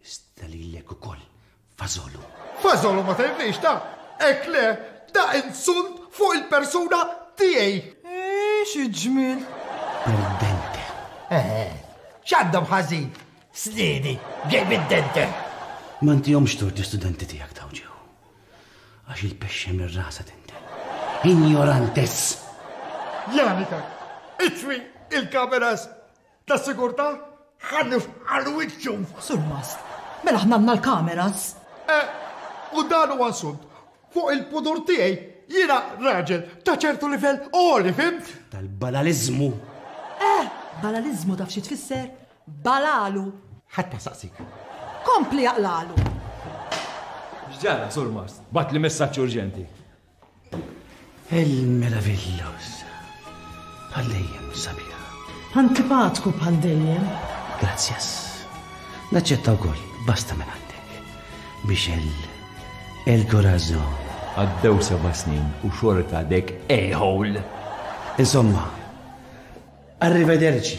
Iżda lilek ukoll, fażolu. Fażolu ma tgħidlix ta', hekk le, da insult fuq il-persuna tiegħi. Eex iġmil. Dente. Eħe, x'għandhom ħażin? Snidi, ġej mid-dente. Ma ntihomx tort l-istudenti tiegħek tawġew. Għax il-pexxem ir-rasa dente. Ignorantes! Janika, itwi il-kameras Ta' sigurta? Ħalli f'qal wiċċu! Surmast, mela ħna għandna l-kameras? Eh, u dan huwa nsult. Fuq il-pudur tiegħi jiena raġel ta' ċertu livell għoli, fimt? Tal-balalizmu. Eh, balalizmu taf xi tfisser? Balalu. Ħadd ma saqsik. Kompli jaqlalu. Ġġara, surmast, bat li messaġġ urġenti. Il-meraviglioż. Bħal dejjem, sabja. Antipatku bħal dejjem. Grazzjas. Naċċetta wkoll, basta minn għandek. Biex el el korazo. Għaddew seba snin u xorta dek eħol. Insomma, arrivederci.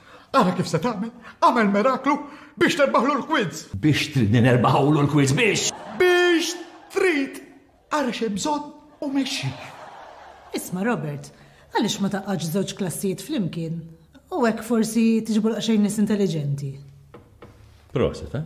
Ara kif se tagħmel, għamel meraklu biex terbaħlu l-kwiz. Biex trid nerbaħlu l-kwiz biex. Biex trid. Ara xem bżonn u mexxi. Isma' Robert, għaliex ma taqgħodx żewġ klassijiet flimkien? U hekk forsi tiġbor xejn nies intelliġenti. Proset, eh?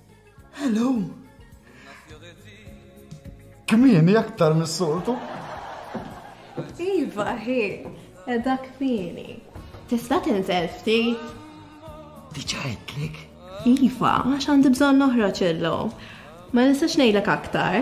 Hello! Kmini aktar mis-soltu. Iva, hi, edha kmini. Tista' tinżel ftit? Diċa għedlek? Iva, għax għandi bżonn noħroġ illum. Ma nistax ngħidlek aktar.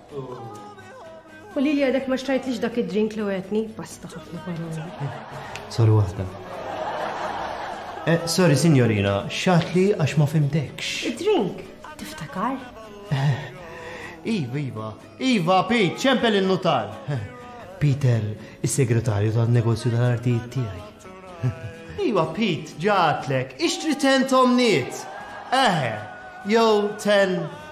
U li li għadek ma xtrajtlix dak id-drink li għetni, basta ħafna paroli. Sorry wahda. Eh, sorry, signorina, xatli għax ma fimtekx. Id-drink, tiftakar? Eh, iva, iva, iva, Pete, ċempel il-notar. Eh, Peter, il-segretarju tal-negozju tal-artijiet tijaj. Iva, Pete, ġatlek, ixtri ten tomniet. Eħe, jow ten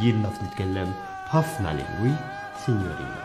Jien naf nitkellem b'ħafna lingwi, Sinjorina.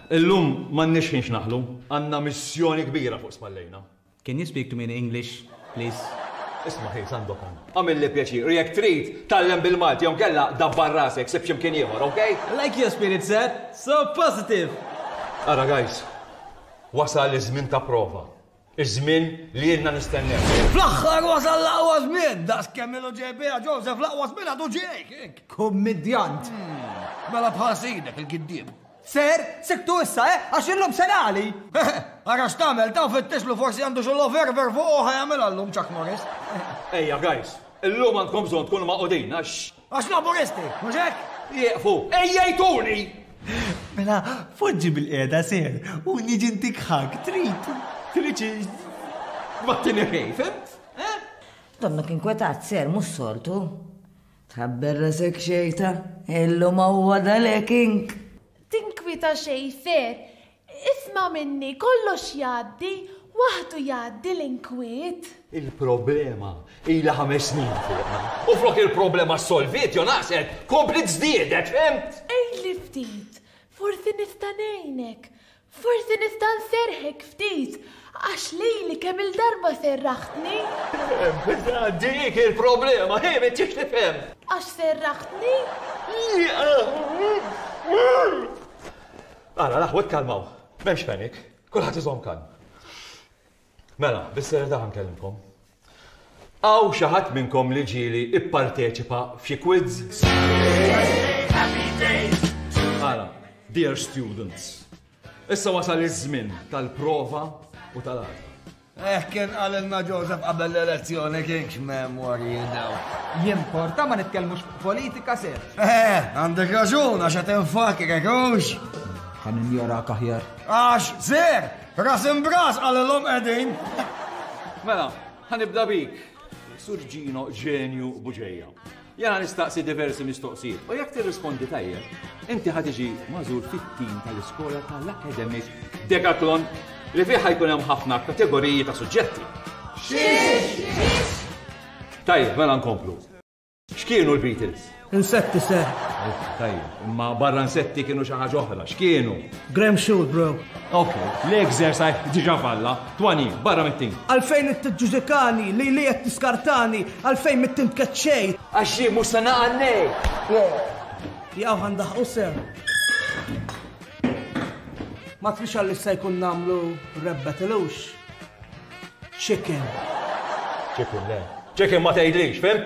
Illum m'għandniex ħin x'naħlu. Għandna missjoni kbira fuq spallejna. Can you speak to me in English, please? Isma' ħies għandokm. Agħmilli pjaċir u jekk trid, tgħallem bil-Malti jew inkella dabbar rasek, sib xi mkien ieħor, okay? I like your spirit, sir. So positive! Ara guys, wasal iż-żmien ta' prova. Iż-żmien li ilna nistennew. Fl-aħħar wasal l-aqwa żmien! Daqs kemm ilu ġej biha Joseph l-aqwa żmien għadu ġej! Kummidjant! Mela bħal sidek il-giddiem. Ser, siktu issa, eh? Għax illum ser għali! Ara x'tagħmel, taw fittixlu forsi għandu xi loverver fuq u ħajamilha llum Chuck Norris. Ejja guys, illum għandkom bżonn tkunu magħqudin għax Għax laburisti, mhux hekk? Jieqfu, ejja jtuni! Mela, foġġi bil-qiegħda ser u niġi ntik ħak, trid. Trid ma tini kif, eh? Donna kien kwetat ser mhux soltu. Tħabberra sek xejta, illu ma huwa dalek ink. Tinkwita xejfer, Isma' minni, kollox jgħaddi, waħdu jgħaddi l-inkwiet. Il-problema ilha ħames snin fuqna, u flok il-problema ssolviet jew naqset, kompliet żdiedet, fhimt? Għidli ftit, forsi nista' ngħinek, forsi nista' nserrħek ftit, għax lili kemm-il darba serraħtni. Dik il-problema, hi min trid tifhem! Għax serraħtni? Jieq! Ara, l-aħwa ikkalmaw. M'hemmx panic. Kulħadd iżomm kalm. Mela, bis-serjetà ħankellimkom. Hawn xi ħadd minnkom li ġieli ipparteċipa f'xi quiz? Ara, dear students, issa wasal iż-żmien tal-prova u tal-għarfa. Eh, kien għalilna Joseph qabel l-elezzjoni kienx memorji daw. Jimporta ma nitkellmux politika ser. Eh, għandek raġun għax qed infakir hekux. Ħan injora kaħjar. Għax, ser, ras imbras għalilhom qegħdin. Mela, ħanibda bik. Surġino ġenju buġeja. Jena nistaqsi diversi mistoqsijiet u jekk tirrispondi tajjeb, inti ħad iġi mażur fit-tim tal-iskola tal-Academic Decathlon li fih ħajkun hemm ħafna kategoriji ta' suġġetti. Xiex! Tajjeb, mela nkomplu. X'kienu l-Beatles? Insetti se. Tajjeb, imma barra insetti kienu xi ħaġa oħra, x'kienu? Graham Shul, bro. Ok, l-exercise diġa falla. Twani, barra mit-tim! Għalfejn qed tiġġudikani, lili qed tiskartani, għalfejn mit-tim tkeċċejt? Għax jien mhux se naqa' ngħid! Jaqgħu ħa ndaħqu sew. Ma tfix għalli se jkun nagħmlu rebbet ilux. Chicken. Chicken, le. Chicken ma tgħidlix, fimt?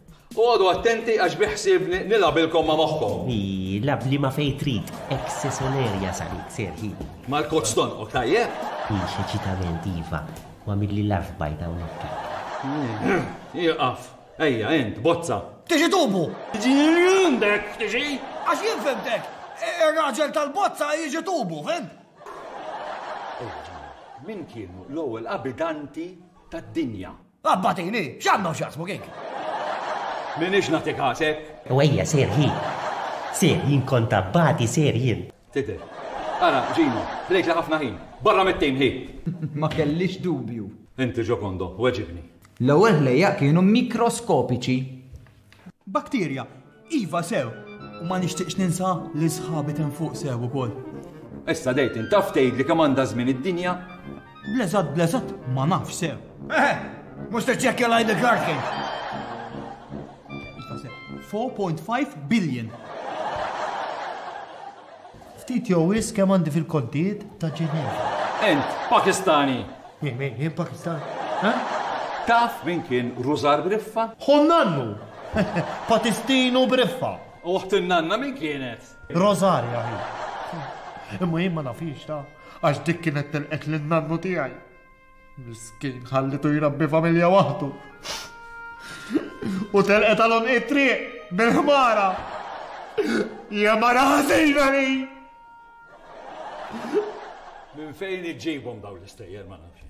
Oqogħdu attenti għax bi ħsiebni nilgħabilkom ma' moħħkom. Ilgħab liema fejn trid, hekk se solerja salik serħi. Mal-kotz tonqok tajjeb? Hix eċitament iva, u għamilli laf baj dawn okki. Iqaf, ejja int, bozza. Tiġi tubu! Tiġi jindek, tiġi? Għax jien fimtek, ir-raġel tal-bozza jiġi tubu, fim? Min kienu l-ewwel abitanti tad-dinja? Abbatini, x'għandhom x'jaqsmu kik? Minix nagħtik ħasek. U ejja, ser jien. Ser jien kont abbati, ser jien. Tidher. Ara, Gino, ħlejtli ħafna ħin. Barra mit-tim ħi. Ma kellix dubju. Inti ġokondo, weġibni. L-ewwel ħlejjaq kienu mikroskopiċi. Bakterja, iva sew! U ma nixtieqx ninsa li sħabi ten fuq sew ukoll. Issa dejtin, taf tgħidli kemm għandha żmien id-dinja? Bleżat, bleżat, ma naf sew. Eh, mhux tiċċekkja lajn il-karkin. 4.5 billion. Ftit jew wisq kemm għandi fil-kontijiet ta' Ġinevra. Int Pakistani! Min, min, jien Pakistani? Eh? Taf min kien Rużar Briffa? Hu nannu! Patistinu Briffa! Uħt in-nanna min kienet? Rosaria hi. Imma jien ma nafix ta' għax dik kienet tilqet lin-nannu tiegħi. Miskin ħallitu jrabbi familja waħdu. U telqet għalhom it-triq bil-ħmara. Ja mara ħażina li. Minn fejn iġġibhom dawn l-istejjer ma nafx.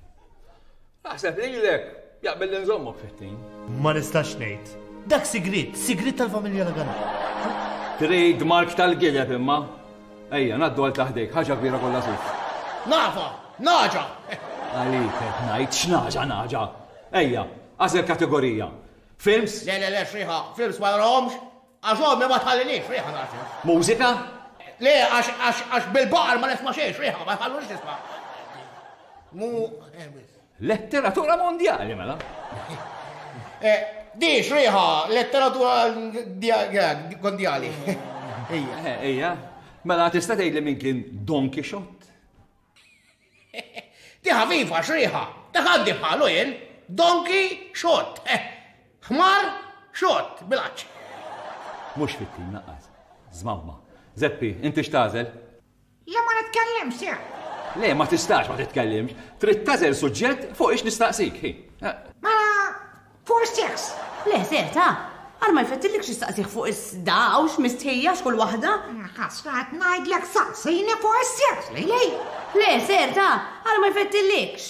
Aħseb lilek, jaqbel li nżommok fit-tim. Ma nistax ngħid. Dak sigrit, sigrit tal-familja Lagana. Trade mark tal-gileb imma. Ejja, ngħaddu għal ta' ħdejk, ħaġa kbira kollha suf. Nafa, naġa! Għalik qed ngħid x'naġa naġa. Ejja, għażel kategorija. Films? Le, le, le, xriħa, films ma narahomx, għax ommi ma tħallinix, xriħa nagħti. Mużika? Le, għax għax għax bil-baqar ma nisma' xejn, xriħa, ma tħallux nisma'. Mu, eh, Letteratura mondjali, mela. Eh, di xriħa, letteratura mondjali. Ejja. Eh, ejja. Mela tista' tgħidli min kien Don Kixot? Di ħafifa xriħa, ta' ħaddi bħalu jien, Donki Xot. Eh, ħmar Xot, bilaċ. Mhux fit-tim naqqas. Zmamma. Zeppi, inti x'tażel? Le ma nitkellimx, Sir. Le, ma tistax ma titkellimx. Trid tażel suġġett fuq ix nistaqsik. Eh. Mela, fuq is-seks. Le, Sir, ta' għal ma jfettillik xistaqsih fuq is-sda u x'mistħija x'kull waħda. Ħasra qed ngħidlek saqsini fuq is-seks, lejlej. Le, Sir, ta' għal ma jfettillikx.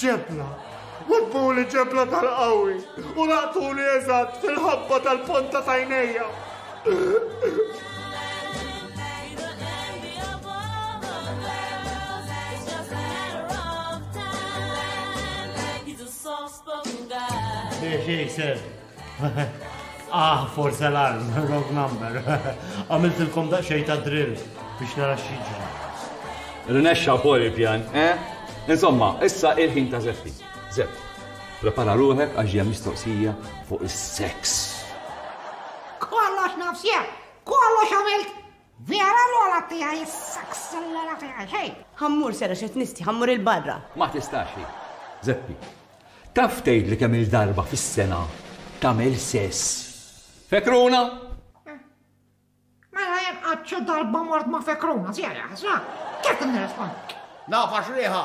Ġebla. Wabbuli ġebla tal-qawwi u laqtuli eżatt fil-ħabba tal-ponta tajnejja. Jason. Ah, forse alarm, wrong number. Għamiltilkom daqxej ta' drill biex nara xieġi. Rinexxa wkoll il-pjan, eh? Insomma, issa il-ħin ta' zeffi. Zeff, prepara ruħek għax hija mistoqsija fuq is-seks. Kollox nafsija, kollox għamilt, Vera l-għola tiegħi s-saks l-għola tiegħi, hej! Ħammur sera xed nisti, ħammur il-barra. Ma tistax hi. Zeppi. Taf tgħid li kemm il-darba fis-sena tagħmel sess. Fekruna? Eh. Mela jen qaċċu darba mort ma' fekruna, zjara, zjara. Kif nirrispond? Nafax riħa.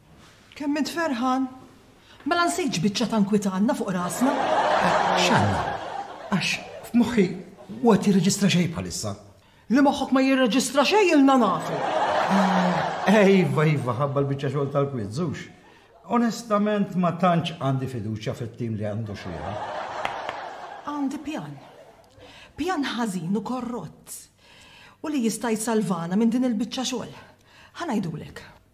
Kemm int ferħan? Mela nsejt x'biċċa ta' nkwiet għandna fuq rasna? X'għandna? Għax f'moħħi huwa qed jirreġistra xejn bħalissa. Li moħħok ma jirreġistra xejn ilna nafu. Eh, iva, iva, ħabba l-biċċa xogħol tal-kwiet, żux. Onestament ma tantx għandi fiduċja fit-tim li għandu xejn. Għandi pjan. Pjan ħażin u korrott. U li jista' jsalvana minn din il-biċċa xogħol. Ħanajdulek.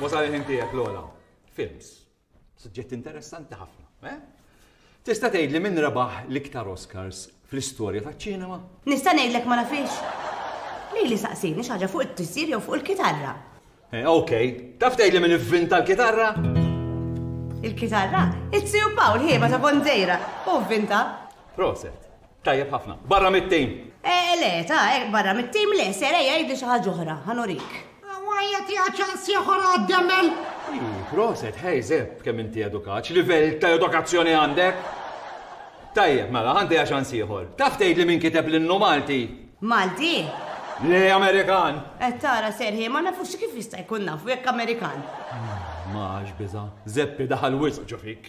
Wasal il-ħin tiegħek l-ola. Films. Suġġett interessanti ħafna, eh? Tista' tgħid li min rebaħ l-iktar Oscars fl-istorja taċ-ċinema? Nista' ngħidlek ma nafix. Li li saqsini xaġa fuq it-tisir jew fuq il-kitarra. Eh, ok, taf tgħidli min ivvinta l-kitarra? Il-kitarra? It-siju Pawl ħieba ta' Bonzejra, u vvinta. Proset. Tajjeb ħafna. Barra mit-tim. Eh, le, ta' eh, barra mit-tim le, ser ejja jidli xi ħaġa oħra, ħanorik. Għajja tiegħu ċans ieħor għad-demel. Proset, hej, zeb, kemm inti edukaċ, livell ta' edukazzjoni għandek. Tajjeb, mela, għandi għaxan siħor. Taf tgħid li min kiteb l-innu Malti? Malti? Le, Amerikan. Qed eh, tara serħi, ma nafux kif jista' jkun nafu jekk Amerikan. Maħx biza, zeppi daħal wisq ġofik.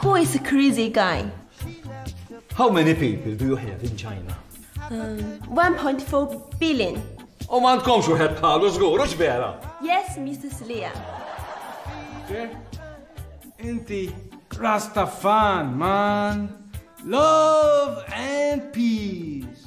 Who is a crazy guy? How many people do you have in China? Um, 1.4 billion. U ma għandkomx wieħed bħalu żgur, hux vera. Yes, Mr. Slia. Inti rasta fan, man. Love and peace.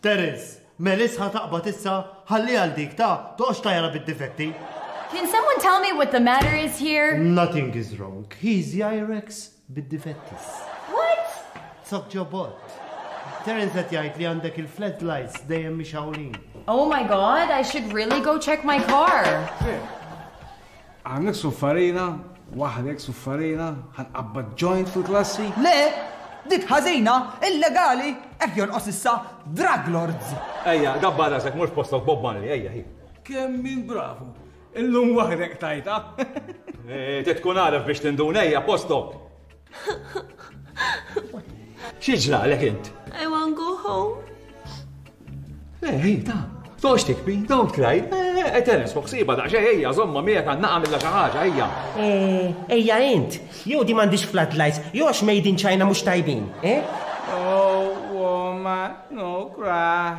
Terence, Melis ħa taqbad issa, ħalliha għal dik, ta, toqgħodx tajara bid-difetti. Can someone tell me what the matter is here? Nothing is wrong. He's Yrex bid-difettis. What? Sab ġobot. Terence qed jgħid li għandek il-floodlights dejjem mixawlin. Oh my god, I should really go check my car. Għandek suffarina? Waħdek suffarina? Ħa nqabbad joint fil-klassi? Le! Dik ħażina, illegali! Hekk jonqos issa drug lords! Ejja, gabbar rasek, mhux postok Bob Marley, ejja hi. Kemm min bravu! Illum waħdek tajta! Trid tkun għaref biex tinduna, ejja postok! Xi ġralek int? I want go home. Le, hi, ta. Tox tikbi, don't cry. Etenis, eh, foksiba da xej, ejja, zomma miegħek għandna għamilla xi ħaġa, ejja. Eh, ejja int, jew di m'għandix floodlights, jew għax made in China mhux tajbin, eh? Oh, woman, no cry.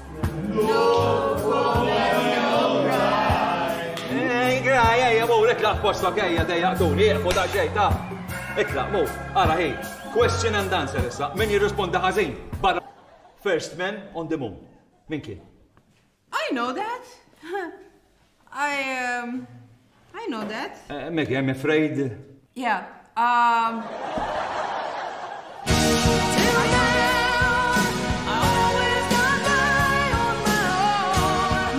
postok ejja dejja tuni, jieqfu da xej ta' ikla, mu, ara hi, question and answer issa, min jirrisponda ħażin, barra first man on the moon. Min kien? I know that. I, um, I know that. Uh, Mickey, I'm afraid. Yeah. Um...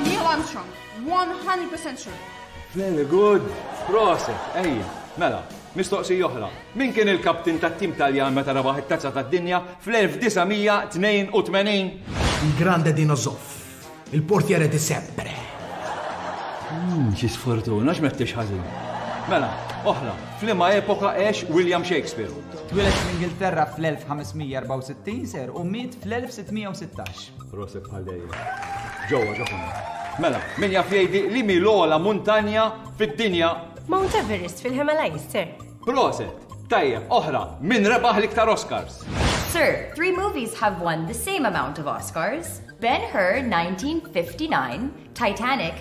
Neil Armstrong, 100% sure. Very good. Proset, ej, mela, mistoqsi oħra. Min kien il-kaptin tat-tim Taljan meta rabaħ it-tazza tad-dinja fl-1982? Il-grande Dino Zoff. Il-portiere di sempre. Hmm, xi sfortuna, x'mettix ħażin. Mela, oħra, flima epoka ex William Shakespeare. Twiled fl-Ingilterra fl-1564 ser u miet fl-1616. Rose bħaldeja. Ġowa, ġowa. Mela, min jaf jgħidi li mi l-ola muntanja fid-dinja. Mount Everest fil-Himalajs ser. Proset! Tajjeb, oħra, min rebaħ l-iktar Oscars? Sir, three movies have won the same amount of Oscars. Ben-Hur 1959, Titanic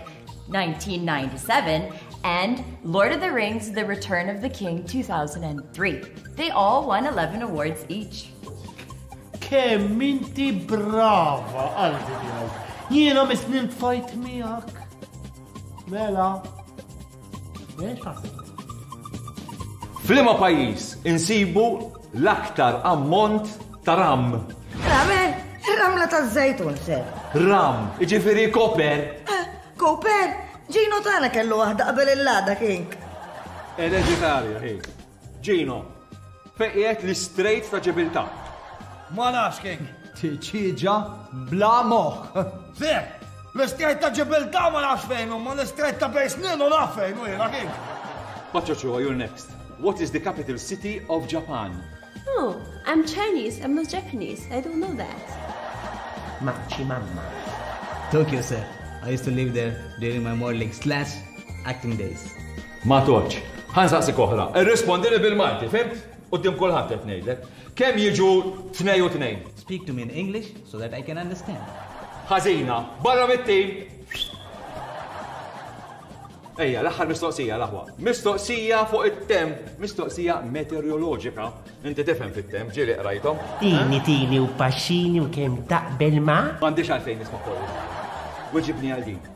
1997, and Lord of the Rings The Return of the King 2003. They all won 11 awards each. Kemm inti brava għal video. Jiena mis-snin tfajt miegħek. Mela, Flima pajjiż insibu l-aktar ammont ta' ram? Rame, ramla ta' zajtun se. Ram, ġifiri koper. Eh, koper, ġino tana kellu waħda qabel il-lada kink. Ereditari, ħin. Gino, fejn qiegħed l-Istrejt ta' Ġibiltà. Ma nafx kien. Tiċiġa bla moħħ. Fih, l-Istrejt ta' Ġibiltà ma nafx fejn u ma l-Istrejt ta' Bejsnin u naf fejn u jiena kien. Paċċoċo, you're next. What is the capital city of Japan? Oh, I'm Chinese, I'm not Japanese, I don't know that. Maċi mamma. Tokyo, sir. I used to live there during my modeling slash acting days. Ma tgħoddx. Ħa nsaqsik oħra. Irrispondili bil-Malti, fhimt? Quddiem kulħadd qed ngħidlek. Kemm jiġu tnej u tnejn? Speak to me in English so that I can understand. Ħażina. Barra mit-tim! Ejja, l-aħħar mistoqsija l-aħwa. Mistoqsija fuq it-temp, mistoqsija meteoroloġika. Inti tifhem fit-temp, ġieli qrajthom. Tini, tini u paxxini u kemm taqbel ma? M'għandix għalfejn nisma' kollu. Weġibni għal din.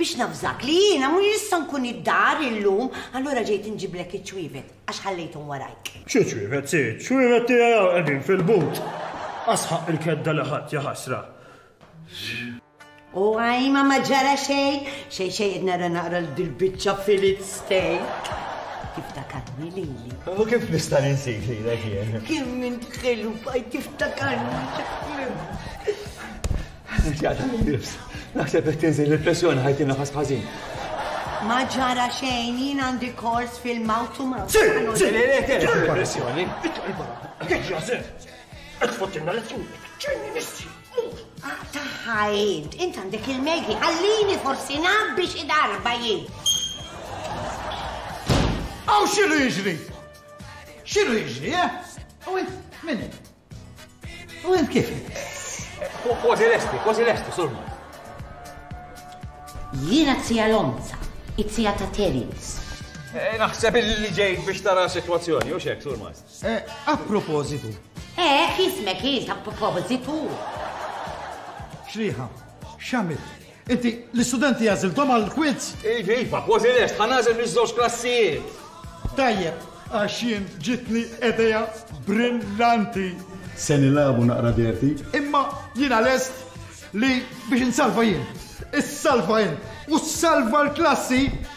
Biex navżak li jiena mhux nista' nkun id-dar illum, allura ġejt inġiblek iċ-ċwievet għax ħallejthom warajk. Xi ċwievet, Sid? Iċ-ċwievet tiegħi hawn qegħdin fil-but. Asħaq il-kedda li ħadt, ja ħasra. O għajma ma ġara xejn, xejn xejn qed nara naqra l dil-biċċa filit steak. Tiftakarni lili. U kif nista' ninsik lilek jien? Kemm int ħelu bħaj tiftakarni xi Naħseb qed tinżel il-pressjoni ħajti nafas ħażin. Ma ġara xejn jien għandi kors fil-mouth to mouth. Il-pressjoni. Tfottilna l-azzjoni. Ġenni nissi. Taħħajt, int għandek il-megi, għallini forsi nab biex id-darba jien. Għaw xinu jiġri? Xinu jiġri, eh? U minni? U int kif? Kważi lesti, kważi lesti, surma. Jiena t-sija l-omza, it-sija ta' Terins. Eh, naħseb li ġejt biex tara situazzjoni, u xek, sur mas. Eh, a propositu. Eh, kismek jis, a propositu. Xriħa, xamil, Inti, l-istudenti għażilthom għall-kwiz? Iva, iva, kważi lest, ħa nagħżel miż-żewġ klassijiet. Tajjeb, għax jien ġitni edeja brillanti. Se nilagħbu naqra derti. Imma jiena lest li biex insalva jien, issalva int u salva l-klassi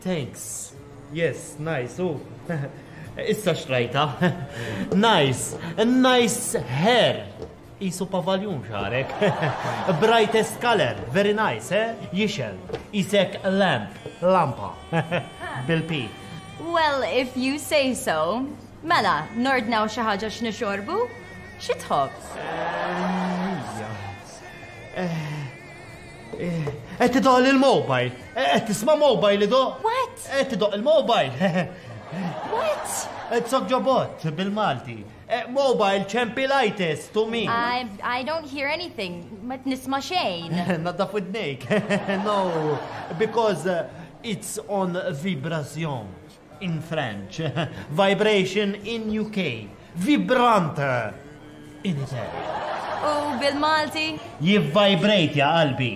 Thanks. Yes, nice, u. Issa xtrajta. Nice, nice hair. Isu pavaljun xarek. Brightest color, very nice, eh? Jixel, isek lamp, lampa. Bil-pi. Well, if you say so. Mela, nordnaw xi ħaġa x'nixorbu? Xi tħobb? Eh, Qed tidoq il-mobile. Qed tisma' mobile idoq. What? Qed tidoq il-mobile. What? Qed sok ġobot bil-Malti. Eh, mobile champilitis to me. I, I don't hear anything. Ma nisma xejn. Naddaf id-nejk. no, because uh, it's on vibration. in French, vibration in UK, vibrante in Italy. U bil-Malti? Jivvibrate ja qalbi.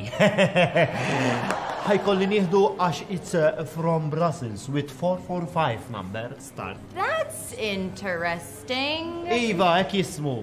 ħajkolli nieħdu għax it's uh, from Brussels with 445 number start. That's interesting. Iva, ek jismu.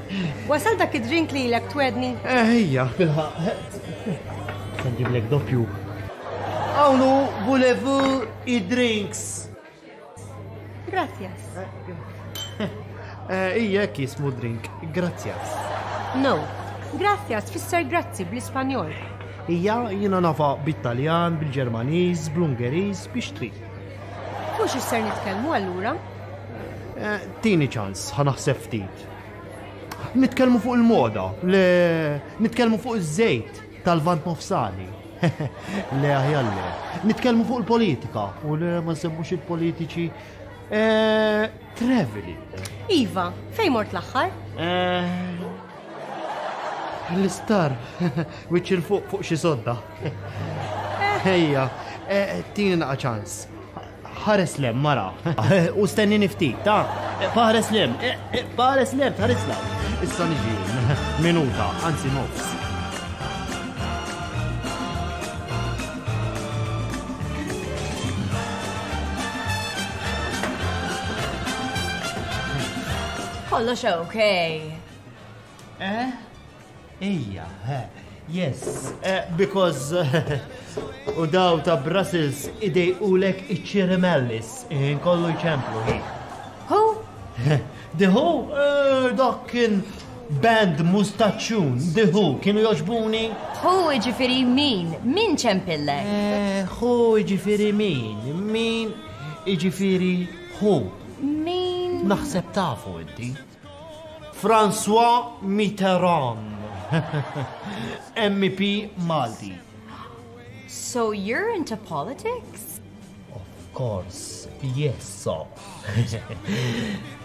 Wasal dak id-drink lilek twedni? Eh, ija, fil-ħaq. Se nġiblek doppju. Awnu bulevu id-drinks. Grazzjas. Eh, ija, kismu drink. Grazzjas. No, grazzjas fisser grazzi bl-Ispanjol. Ija, jina nafa bit-Taljan, bil-Ġermaniż, bl-Ungeriż, biex trid. Mhux isser nitkellmu allura? Eh, tini ċans, ħanaħseb ftit. Nitkellmu fuq il-moda, le nitkellmu fuq iż-żejt tal-vant nofsani. Le aħjar le. Nitkellmu fuq il-politika u le ma semmux il-politiċi. Eh, Treveli. Iva, fejn mort l-aħħar? Eh, l-istar, wiċċ il-fuq fuq xi sodda. Ejja, eh, tini naqa ċans. Ħares lem, mara. U stennini ftit, ta? Paħres lem, paħres lem, tħares lem. Issa niġi, minuta, anzi nofs. Kollox ok. Eh? Ejja, yes, eh, because u daw ta' Brussels idejqulek iċ-ċirimellis, eh, kollu jċemplu. Who? Diħu, eh, dak kien band mustaċċun, diħu, kienu joġbuni. Hu iġifiri min, min ċempille? Hu eh, iġifiri min, min iġifiri hu. Min? Naħseb tafu inti. François Mitterrand, MEP Malti. So you're into politics? Of course, yes, so.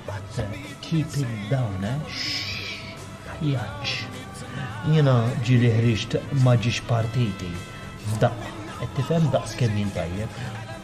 But uh, keep it down, eh? Jaċ. Jena ġili ħriġt maġiġ partiti. F'daq, qed tifhem daqs kemm jintajjeb.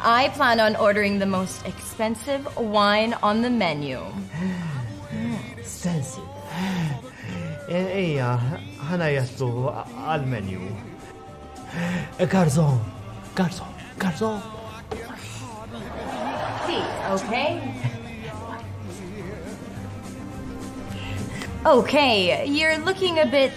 I plan on ordering the most expensive wine on the menu. Expensive. Ija, ħana jattu għal-menu. Garzon, garzon, garzon. See, okay? Okay, you're looking a bit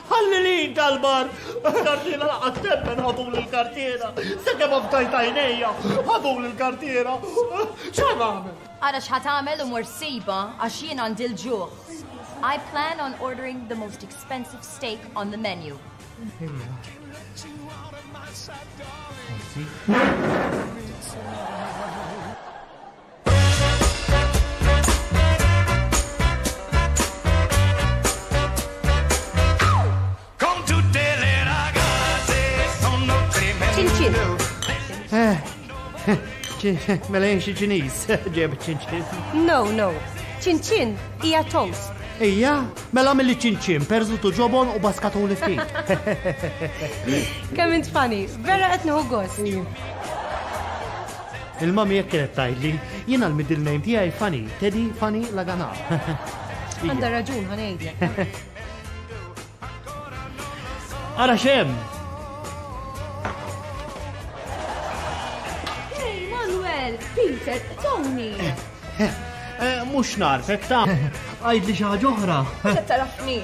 Ħalli lin, Kalmar! Kartiera laqgħet temmen ħaduli l-kartiera. Sakemm afdajt għajnejja, ħaduli l-kartiera. X'ħa nagħmel? Ara x'ħa tagħmel u mur siba għax jien għandi l-ġuħ. I plan on ordering the most expensive steak on the menu. Mela jien xi ċiniż ġieb ċinċin. No, no. Ċinċin hija tons. Ija, mela mill ċinċin, perżutu ġobon u baskatu li ftit. Kemm int funny, vera qed nieħu gost. Il-mummy hekk kienet tgħidli. Jiena l-middle name tiegħi Fanny, Teddy Fanny Lagana. Għandha raġun ħanejdlek. Ara xem! Hey, Manuel, Peter, Tony! Eh, eh, mux narfek ta' għajd li xaħġoħra. Tara fni.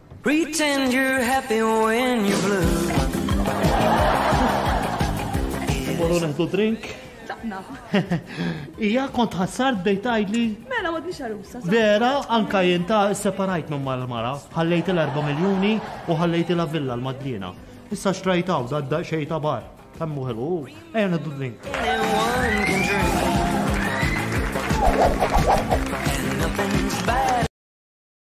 Pretend you're happy when you're blue. Morru neħdu drink. Ija kont ħassar bdejt għajdli. Mela għodni xarusa. Vera, anka jinta separajt minn mal-mara. Ħallejt il-4 miljoni u ħallejt il-villa l-madlina. Issa xtrajt għaw, dadda xej ta' bar. Kammu ħelu, ejja neħdu drink. And nothing's bad.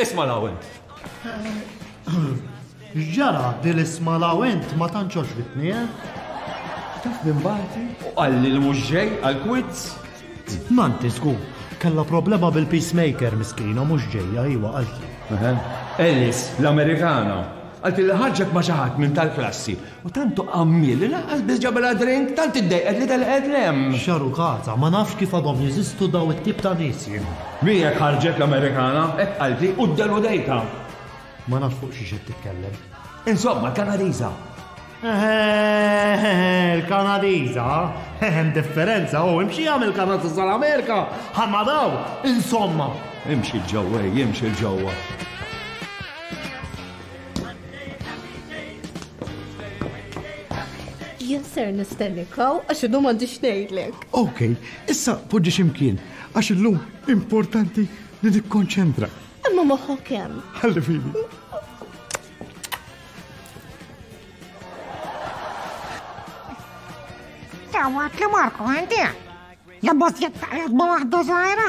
Isma' lawent. Ġara dil isma' lawent ma tantxox bitni, eh? Taf minn barti? U qalli li mhux ġej għal-kwizz. Manti żgur, kalla problema bil-peacemaker miskina mhux ġejja iwa qalti. Ellis, l-Amerikana, għalti li ħarġet ma' xi ħadd minn tal-klassi U tant hu għammiel li lanqas biss ġabilha drink, tant iddejqet li telqet 'l hemm. Xarukata, ma nafx kif għadhom jeżistu dawn it-tip ta' nies jien. Miegħek ħarġet l-Amerikana, hekk qaltli u ddeludejtha. Ma nafx fuq xiex qed titkellem. Insomma, l-Kanadiża. Eħe, l-Kanadiża, hemm differenza, u imxi għamil Kanada sal-Amerika, ħamma daw, insomma. Imxi ġewwa, imxi ġewwa. Jien ser nistennikaw għax illum għandi xnejdlek. Ok, issa poġġi ximkien għax illum importanti li nikkonċentra. Imma moħħok kemm. Ħalli fini. Tawat li Marko, għandi. Jabbos jittajat b'waħda zaħira.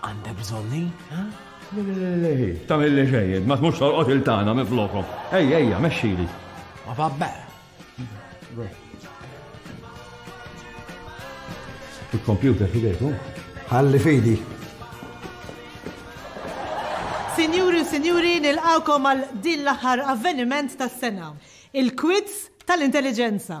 Għandek bżonni? Tamil li xejjed, ma tmux torqot il-tana minn flokom. Ej, ejja, meċċili. Ma vabbè. Il-kompjuter fidetu? Għalli fidi. Sinjuri u sinjuri, nil-għawkom għal din l-aħħar avveniment tas-sena. Il-quiz tal-intelligenza.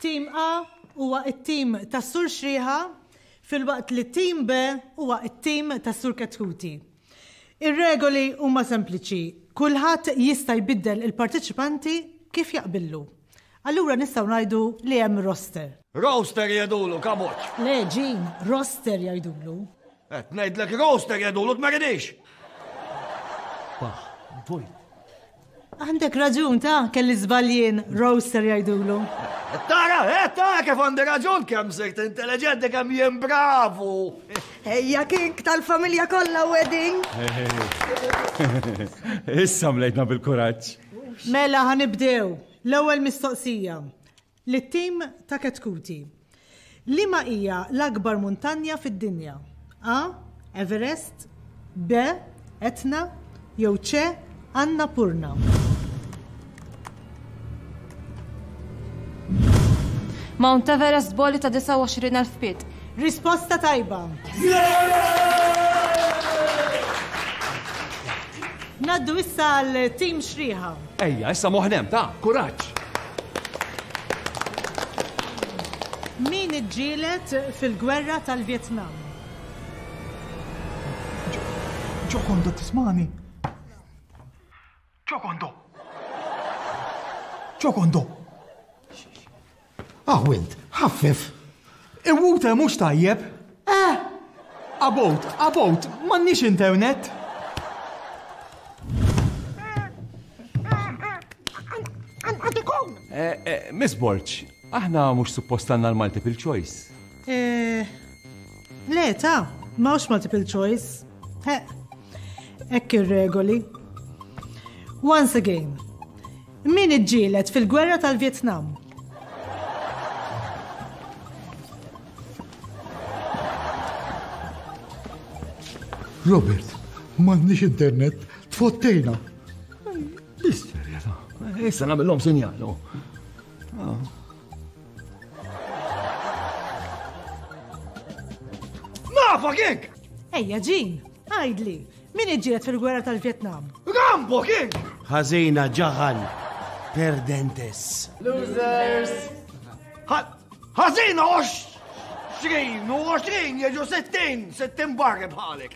Team A huwa t-tim tas-Sur Xrieħa filwaqt li Team B huwa t-tim tas-Sur Ketħuti. Ir-regoli huma sempliċi, kulħadd jista' jbiddel il-parteċipanti kif jaqbillu. Allura nistgħu ngħidu li hemm roster. Roster jgħidulu, Kaboċ! Le, Jean, roster jgħidulu. Qed ngħidlek roaster jadulu ma ridix. Bah, vojt. Għandek raġun ta' kelli żbaljien roaster jgħidulu. Eh, tara, eh, tara kif għandi raġun kemm sirt intelligenti kemm jien bravu. Ejja kik tal-familja kollha wedding. Issa mlejtna bil-kuraġġ. Mela ħanibdew. L-ewwel mistoqsija. Lit-tim ta' Ketkuti. Liema hija l-akbar muntanja fid-dinja? A, Everest, B, Etna, jew C, Annapurna? Mount Everest b'għoli ta' 29,000 pied. Risposta tajba. Naddu issa għal tim xriħa. Ejja, issa moħħ hemm, ta', kuraġġ! Min iġġieled fil-gwerra tal-Vjetnam? Ġokondo tismani? Ġokondo! Ġokondo! Ah wild, ħaffef. Il-water mhux tajjeb. Eh! About, about, m'għandniex internet. Eh, eh, Miss Borċ, aħna mhux suppost għandna l-multiple choice. Eh, le, ta, mawx multiple choice. Ekk ir-regoli. Once again, Min iġġieled fil-gwerra tal-Vjetnam? Robert, m'għandniex internet, tfottejna. L-isterja ta'. Issa nagħmilhom sinjal. Oh. Nafa kik! Ejja ġin, għajdli, Min iġġieled fil-gwerra tal-Vjetnam? Rambo kien! Ħażina ġaħal. Perdentes. Losers. Ħażina ox! Xrin, u xrin, jieġu sittin, sittin barri bħalek.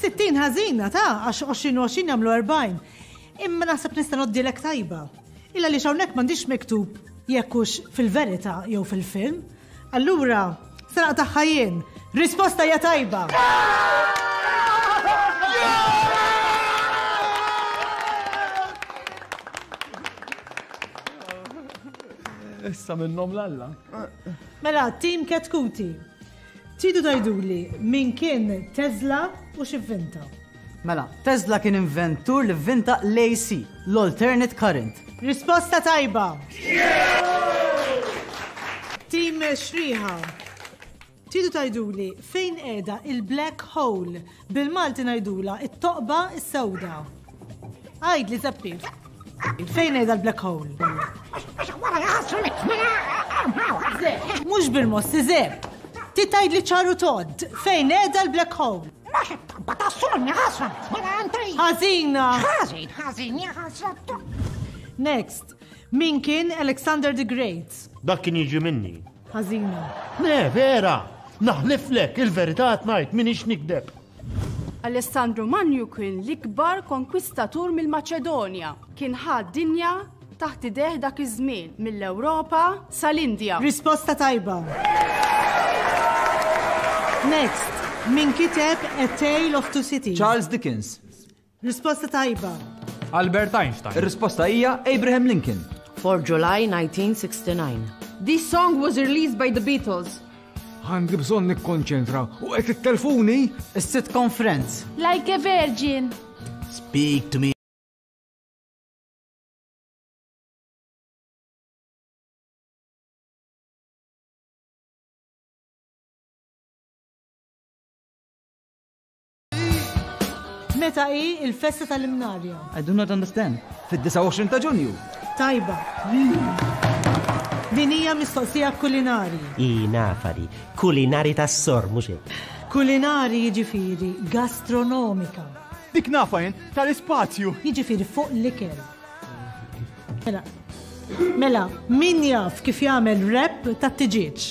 Sittin ħażina ta' għax 20 u 20 jagħmlu 40. Imma naħseb nista' noddilek tajba. Illa għaliex hawnhekk m'għandix miktub jekk hux fil-verità jew fil-film. Allura, se naqtagħha jien. Risposta hija tajba! Issa minnom l-alla. Mela, team ketkuti. Tridu tgħiduli min kien Tesla u x'ivvinta? Mela, Tesla kien inventur li vvinta l-AC, l-alternate current. Risposta tajba! Tim Xriħa, tridu tgħiduli fejn qiegħda il-black hole Bil-Malti ngħidulha it-toqba s-sewda. Għidli Seppi. Fejn ngħidha l-black hole? Mhux bil-mossi zeb. Ti tgħidli ċaru todd. Fejn qiegħda l-black hole? Mhux it-tobba ta' sunja ħasra. Ħażina. Ħażin, ħażin, ħasra. Next. Min kien Alexander the Great? Dak kien jiġi minni. Ħażina. Le, vera! Naħliflek, il-verità qed ngħid minix nikdeb. Alessandru Manju kien l-ikbar konkwistatur mill-Maċedonja. Kien ħadd dinja taħt ideh dak iż-żmien mill-Ewropa sal-Indja. Risposta tajba. Next, min kiteb A Tale of Two Cities? Charles Dickens. Risposta tajba. Albert Einstein. Ir-risposta hija Abraham Lincoln. For July 1969. This song was released by the Beatles. Għandi bżonn nikkonċentra u qed it-telfuni. Is-sit conference. Like a virgin. Speak to me. Meta hi il-festa tal-imnarja? I do not understand. Fid-29 ta' Ġunju. Tajba. Din hija mistoqsija kulinari. I nafari, kulinari tas-sor mhux hekk. Kulinari jiġifieri gastronomika. Dik nafa jien tal-ispazju. Jiġifieri fuq l-ikel. Mela, mela, min jaf kif jagħmel rep tat-tiġieġ?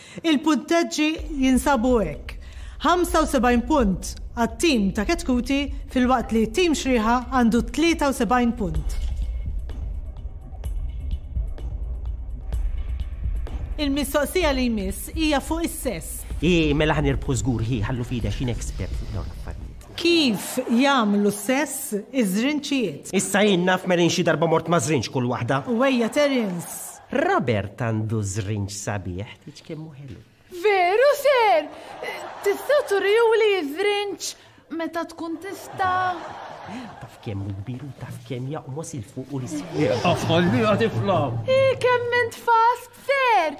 Il-punteġġi jinsabu hekk, 75 punt għat-tim ta' Ketkuti filwaqt li t-tim Xrieħa għandu 73 punt. Il-mistoqsija li jmiss hija fuq is-sess. Eeh, mela ħa nirbħu żgur, hi, ħallu f'idha x'in expert fuq dawn l-affarijiet. Kif jagħmlu s-sess iż-żrinċijiet? Issa jien naf Merin xi darba mort ma' żrinċ kull waħda. U ejja Terence! Robert għandu żrinġ sabiħ, tgħidx kemm hu ħelu. Veru, Sir! Tista' turiewli ż-żrinġ meta tkun tista'? Taf kemm hu kbir u taf kemm jaqmos il fuq u l-isfel. Ħolli għad iflaw. Hi kemm int fast, Sir!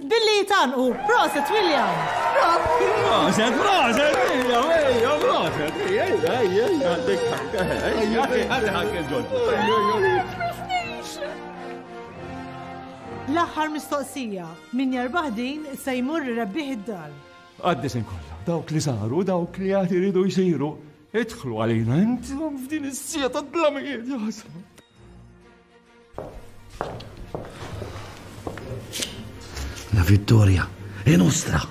Billi jitanqu, proset William! Proset, proset, William, ejja, proset, ejja, ejja, ejja, għandek ħakka, ejja, għandek ħakka ġodda. L-aħħar mistoqsija, min jarbaħ din se jmur rebbieħ id-dar. Għaddi sin kollha, dawk li saru, dawk li għati ridu jsiru, idħlu għalina intom f'din is-sieta d-dlamijiet, jaslu. La vittoria è nostra.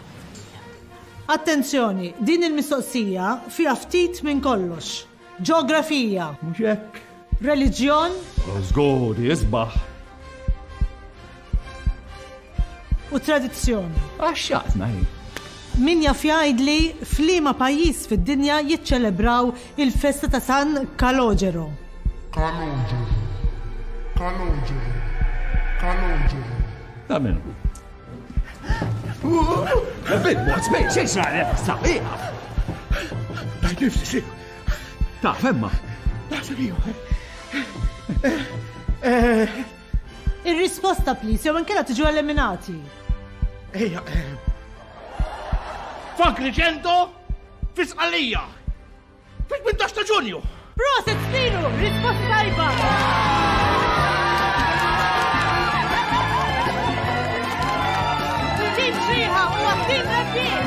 Attenzjoni, din il-mistoqsija fiha ftit minn kollox. Ġeografija. Mhux hekk. Reliġjon. Żgur jisbaħ. u tradizzjoni. Għaxxaqtna hi. Min jaf jgħidli f'liema pajjiż fid-dinja jiċċelebraw il-festa ta' San Kalogero? Kalogero. Kalogero. Kalogero. Ta' min? Bit, what's me? Xejn xrarja sabiħa. Tajt nifsi si. Ta' femma. Ta' sabiħa. Eh, eh, Ir-risposta please jew inkella tiġu eliminati. Ejja. F'Agrigento, fi Sqallija, fil-18 ta' Ġunju. Proset Spinu, risposta tajba! Tim Triha u Tim Rabin!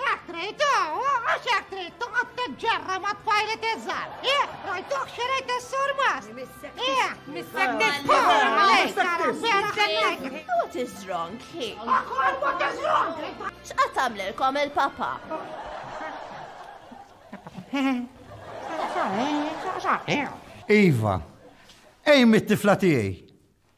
Jekk trid, għax jekk trid toqgħod tiġġerra ma' tfajlet iżgħar. Jekk rajtuh xerejt is-surmas. Jekk missek What is wrong here? What is wrong? X'qatt għamlilkom il-papa? Iva, ej mit-tifla tiegħi.